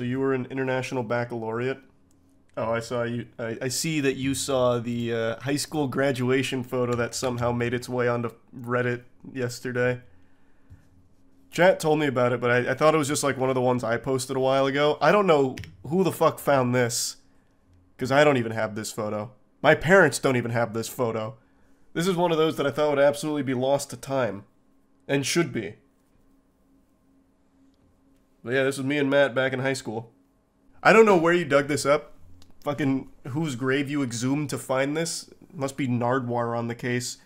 So you were an international baccalaureate. Oh, I saw you. I, I see that you saw the uh, high school graduation photo that somehow made its way onto Reddit yesterday. Chat told me about it, but I, I thought it was just like one of the ones I posted a while ago. I don't know who the fuck found this, because I don't even have this photo. My parents don't even have this photo. This is one of those that I thought would absolutely be lost to time, and should be. But yeah, this was me and Matt back in high school. I don't know where you dug this up. Fucking whose grave you exhumed to find this. Must be Nardwuar on the case.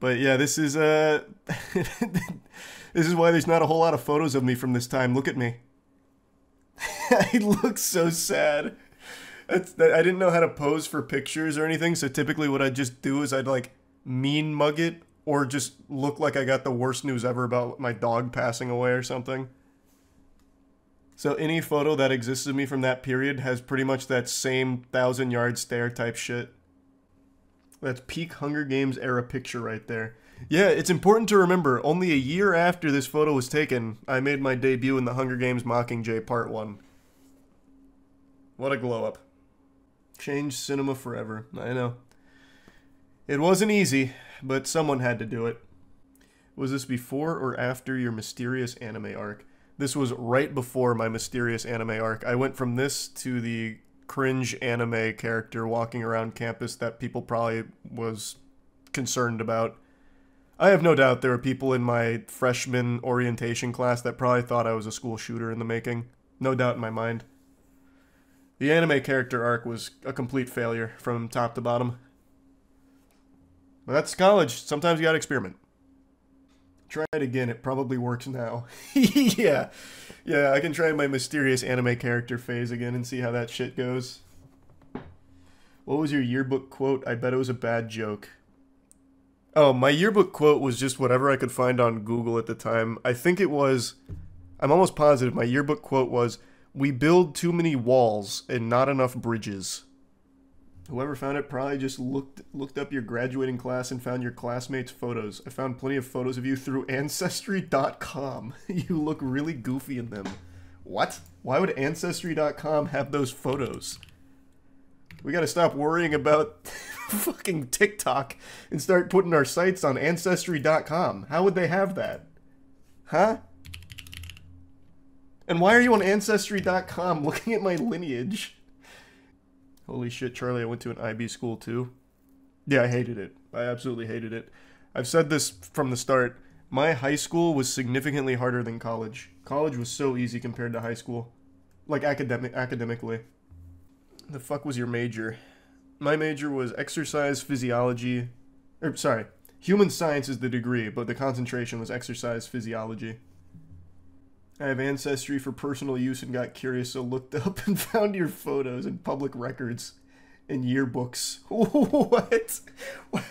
But yeah, this is uh this is why there's not a whole lot of photos of me from this time. Look at me. I look so sad. That's, that, I didn't know how to pose for pictures or anything, so typically what I'd just do is I'd like mean mug it or just look like I got the worst news ever about my dog passing away or something. So any photo that exists of me from that period has pretty much that same thousand yard stare type shit. That's peak Hunger Games era picture right there. Yeah, it's important to remember, only a year after this photo was taken, I made my debut in the Hunger Games Mockingjay Part 1. What a glow up. Changed cinema forever, I know. It wasn't easy, but someone had to do it. Was this before or after your mysterious anime arc? This was right before my mysterious anime arc. I went from this to the cringe anime character walking around campus that people probably was concerned about. I have no doubt there were people in my freshman orientation class that probably thought I was a school shooter in the making. No doubt in my mind. The anime character arc was a complete failure from top to bottom. But that's college. Sometimes you gotta experiment. Try it again. It probably works now. yeah. Yeah, I can try my mysterious anime character phase again and see how that shit goes. What was your yearbook quote? I bet it was a bad joke. Oh, my yearbook quote was just whatever I could find on Google at the time. I think it was, I'm almost positive my yearbook quote was, We build too many walls and not enough bridges. Whoever found it probably just looked looked up your graduating class and found your classmates' photos. I found plenty of photos of you through ancestry.com. you look really goofy in them. What? Why would ancestry.com have those photos? We got to stop worrying about fucking TikTok and start putting our sights on ancestry.com. How would they have that? Huh? And why are you on ancestry.com looking at my lineage? Holy shit, Charlie, I went to an IB school too. Yeah, I hated it. I absolutely hated it. I've said this from the start. My high school was significantly harder than college. College was so easy compared to high school. Like academic academically. The fuck was your major? My major was exercise physiology. Or sorry, human science is the degree, but the concentration was exercise physiology. I have ancestry for personal use and got curious, so looked up and found your photos and public records and yearbooks. what?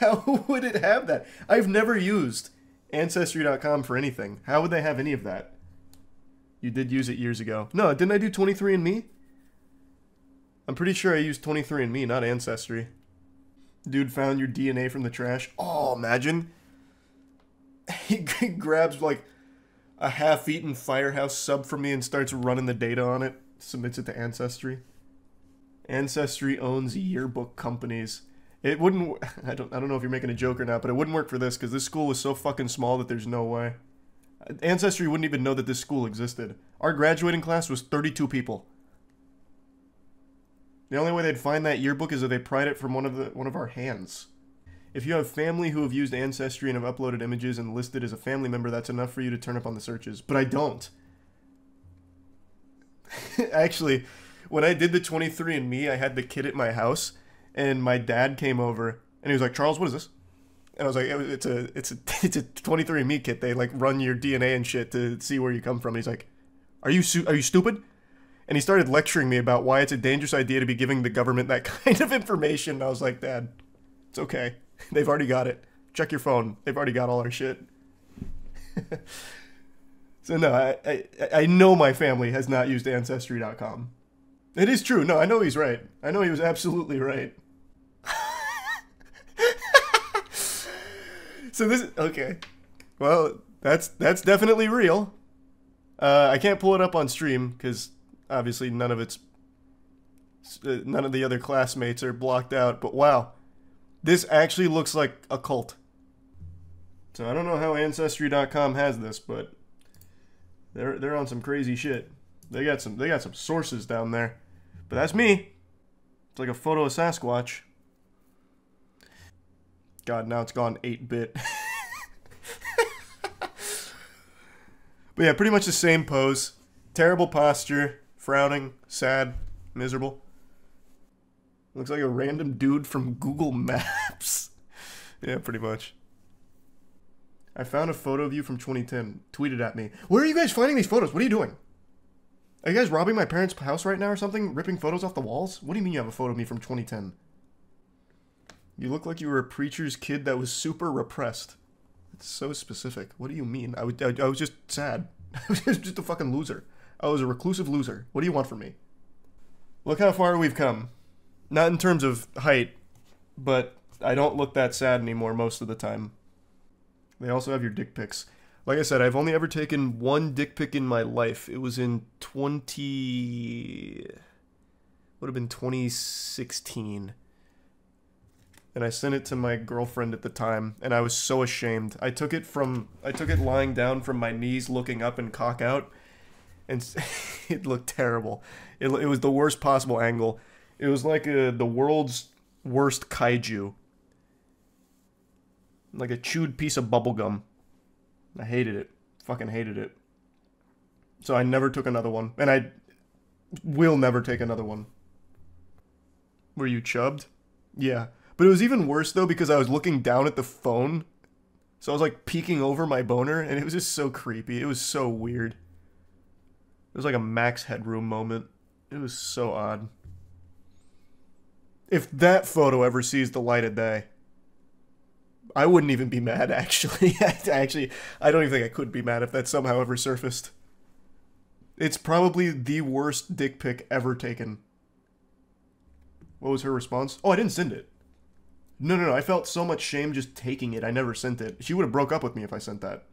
How would it have that? I've never used Ancestry.com for anything. How would they have any of that? You did use it years ago. No, didn't I do 23andMe? I'm pretty sure I used 23andMe, not Ancestry. Dude found your DNA from the trash. Oh, imagine. He grabs, like, a half-eaten firehouse sub from me and starts running the data on it, submits it to Ancestry. Ancestry owns yearbook companies. It wouldn't. I don't. I don't know if you're making a joke or not, but it wouldn't work for this because this school was so fucking small that there's no way. Ancestry wouldn't even know that this school existed. Our graduating class was 32 people. The only way they'd find that yearbook is if they pried it from one of the one of our hands. If you have family who have used Ancestry and have uploaded images and listed as a family member, that's enough for you to turn up on the searches. But I don't. Actually, when I did the 23andMe, I had the kit at my house, and my dad came over, and he was like, Charles, what is this? And I was like, oh, it's a, it's a, it's a 23andMe kit. They like run your DNA and shit to see where you come from. And he's like, are you, are you stupid? And he started lecturing me about why it's a dangerous idea to be giving the government that kind of information. And I was like, Dad, it's okay. They've already got it. Check your phone. They've already got all our shit. so no, I, I I know my family has not used ancestry.com. It is true. No, I know he's right. I know he was absolutely right. so this okay. Well, that's that's definitely real. Uh, I can't pull it up on stream because Obviously, none of it's uh, none of the other classmates are blocked out. But wow, this actually looks like a cult. So I don't know how Ancestry.com has this, but they're they're on some crazy shit. They got some they got some sources down there. But that's me. It's like a photo of Sasquatch. God, now it's gone 8 bit. but yeah, pretty much the same pose. Terrible posture, frowning, sad, miserable. Looks like a random dude from Google Maps. yeah, pretty much. I found a photo of you from 2010. Tweeted at me. Where are you guys finding these photos? What are you doing? Are you guys robbing my parents' house right now or something? Ripping photos off the walls? What do you mean you have a photo of me from 2010? You look like you were a preacher's kid that was super repressed. It's so specific. What do you mean? I, I, I was just sad. I was just a fucking loser. I was a reclusive loser. What do you want from me? Look how far we've come. Not in terms of height, but I don't look that sad anymore most of the time. They also have your dick pics. Like I said, I've only ever taken one dick pic in my life. It was in 20 would have been 2016. And I sent it to my girlfriend at the time, and I was so ashamed. I took it from I took it lying down from my knees looking up and cock out, and it looked terrible. It, it was the worst possible angle. It was like a, the world's worst kaiju. Like a chewed piece of bubblegum. I hated it. Fucking hated it. So I never took another one. And I will never take another one. Were you chubbed? Yeah. But it was even worse though because I was looking down at the phone. So I was like peeking over my boner and it was just so creepy. It was so weird. It was like a max headroom moment. It was so odd. If that photo ever sees the light of day, I wouldn't even be mad actually. actually, I don't even think I could be mad if that somehow ever surfaced. It's probably the worst dick pic ever taken. What was her response? Oh, I didn't send it. No, no, no. I felt so much shame just taking it. I never sent it. She would have broke up with me if I sent that.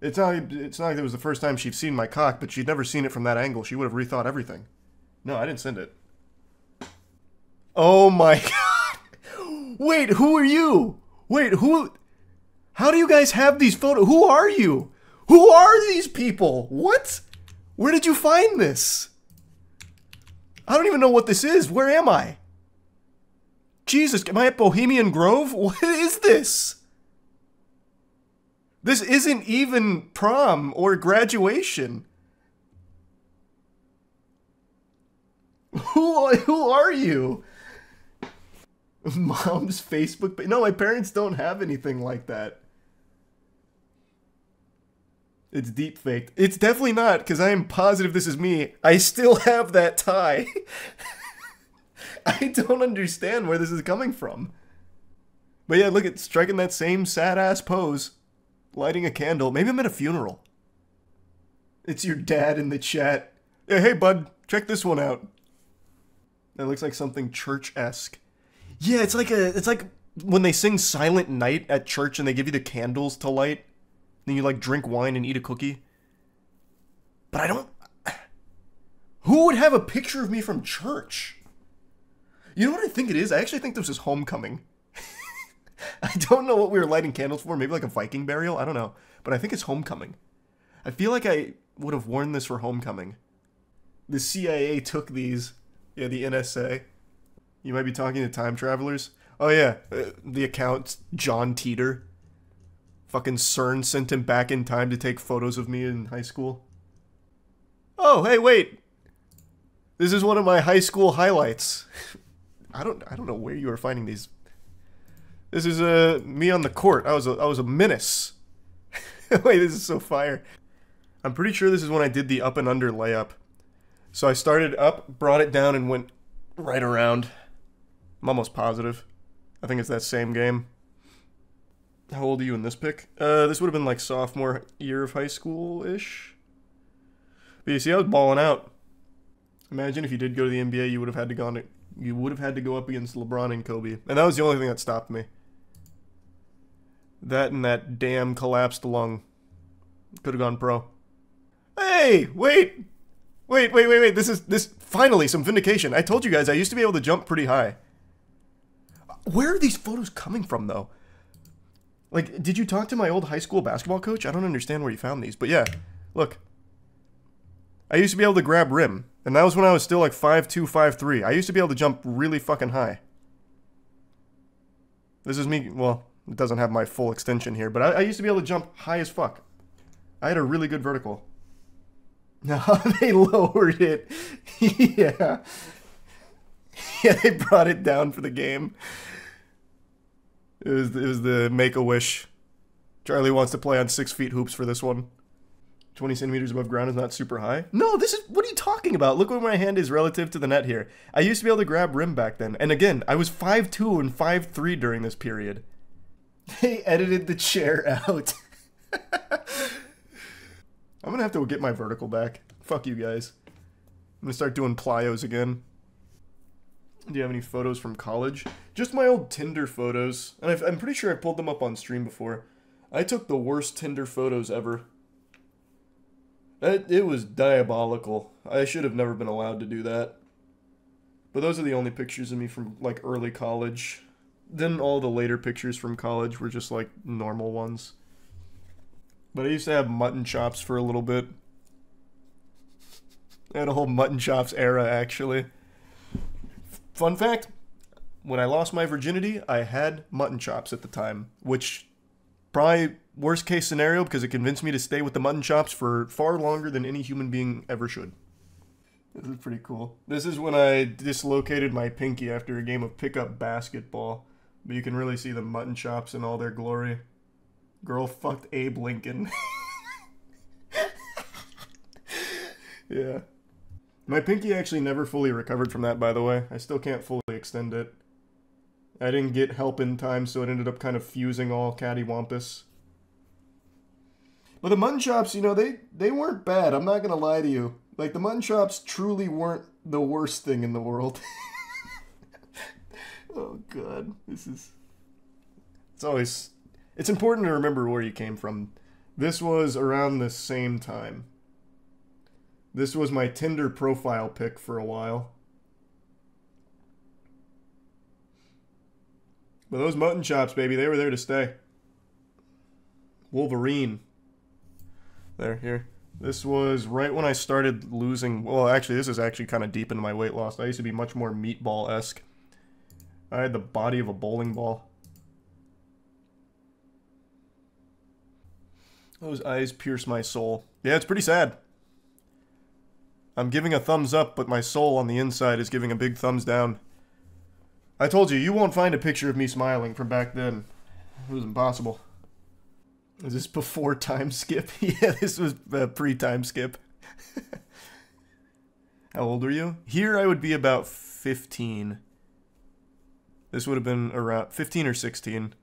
It's not. It's not like it was the first time she'd seen my cock, but she'd never seen it from that angle. She would have rethought everything. No, I didn't send it. Oh my god! Wait, who are you? Wait, who? How do you guys have these photos? Who are you? Who are these people? What? Where did you find this? I don't even know what this is. Where am I? Jesus, am I at Bohemian Grove? What is this? This isn't even prom or graduation. Who, who are you? Mom's Facebook page. No, my parents don't have anything like that. It's deep faked. It's definitely not, because I am positive this is me. I still have that tie. I don't understand where this is coming from. But yeah, look at striking that same sad ass pose, lighting a candle. Maybe I'm at a funeral. It's your dad in the chat. Yeah, hey bud, check this one out. That looks like something church esque. Yeah, it's like a it's like when they sing Silent Night at church and they give you the candles to light. Then you like drink wine and eat a cookie. But I don't Who would have a picture of me from church? You know what I think it is? I actually think this is homecoming. I don't know what we were lighting candles for, maybe like a Viking burial, I don't know. But I think it's homecoming. I feel like I would have worn this for homecoming. The CIA took these. Yeah, the NSA. You might be talking to time travelers. Oh yeah, uh, the account John Titor. Fucking CERN sent him back in time to take photos of me in high school. Oh, hey, wait. This is one of my high school highlights. I don't I don't know where you are finding these. This is uh me on the court. I was a I was a menace. wait, this is so fire. I'm pretty sure this is when I did the up and under layup. So I started up, brought it down, and went right around. I'm almost positive. I think it's that same game. How old are you in this pic? Uh, this would have been like sophomore year of high school-ish. But you see, I was balling out. Imagine if you did go to the NBA, you would have had to go on, you would have had to go up against LeBron and Kobe, and that was the only thing that stopped me. That and that damn collapsed lung. Could have gone pro. Hey, wait! Wait, wait, wait, wait. This is this finally some vindication. I told you guys I used to be able to jump pretty high. Where are these photos coming from though? Like, did you talk to my old high school basketball coach? I don't understand where you found these, but yeah, look. I used to be able to grab rim, and that was when I was still like 5'2", 5'3". I used to be able to jump really fucking high. This is me, well, it doesn't have my full extension here, but I, I used to be able to jump high as fuck. I had a really good vertical. No, they lowered it. yeah. Yeah, they brought it down for the game. It was, it was the Make-A-Wish. Charlie wants to play on six feet hoops for this one. 20 centimeters above ground is not super high. No, this is, what are you talking about? Look where my hand is relative to the net here. I used to be able to grab rim back then. And again, I was 5'2 and 5'3 during this period. They edited the chair out. I'm gonna have to get my vertical back. Fuck you guys. I'm gonna start doing plyos again. Do you have any photos from college? Just my old Tinder photos. And i am pretty sure I pulled them up on stream before. I took the worst Tinder photos ever. It, it was diabolical. I should have never been allowed to do that. But those are the only pictures of me from like early college. Then all the later pictures from college were just like normal ones. But I used to have mutton chops for a little bit. I had a whole mutton chops era, actually. Fun fact when I lost my virginity, I had mutton chops at the time, which probably worst case scenario because it convinced me to stay with the mutton chops for far longer than any human being ever should. This is pretty cool. This is when I dislocated my pinky after a game of pickup basketball. But you can really see the mutton chops in all their glory. Girl fucked Abe Lincoln. yeah. My pinky actually never fully recovered from that, by the way. I still can't fully extend it. I didn't get help in time, so it ended up kind of fusing all cattywampus. But the mutton chops, you know, they, they weren't bad. I'm not going to lie to you. Like, the mutton chops truly weren't the worst thing in the world. oh, God. This is... It's always it's important to remember where you came from. This was around the same time. This was my Tinder profile pic for a while. But those mutton chops, baby, they were there to stay. Wolverine. There, here. This was right when I started losing. Well, actually, this is actually kind of deep into my weight loss. I used to be much more meatball esque. I had the body of a bowling ball. Those eyes pierce my soul. Yeah, it's pretty sad. I'm giving a thumbs up, but my soul on the inside is giving a big thumbs down. I told you, you won't find a picture of me smiling from back then. It was impossible. Is this before time skip? yeah, this was uh, pre-time skip. How old are you? Here I would be about 15. This would have been around 15 or 16.